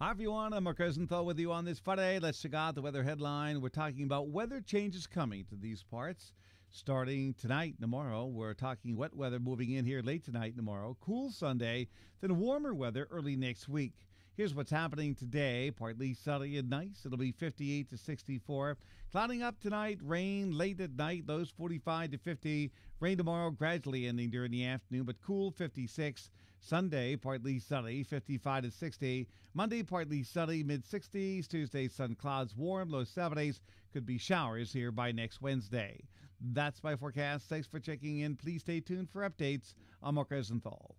Hi, everyone. I'm Mark Rosenthal with you on this Friday. Let's check out the weather headline. We're talking about weather changes coming to these parts. Starting tonight, tomorrow, we're talking wet weather moving in here late tonight, tomorrow. Cool Sunday, then warmer weather early next week. Here's what's happening today. Partly sunny and nice. It'll be 58 to 64. Clouding up tonight, rain late at night, lows 45 to 50. Rain tomorrow, gradually ending during the afternoon, but cool 56. Sunday, partly sunny, 55 to 60. Monday, partly sunny, mid 60s. Tuesday, sun clouds, warm, low 70s. Could be showers here by next Wednesday. That's my forecast. Thanks for checking in. Please stay tuned for updates. I'm Mark Rosenthal.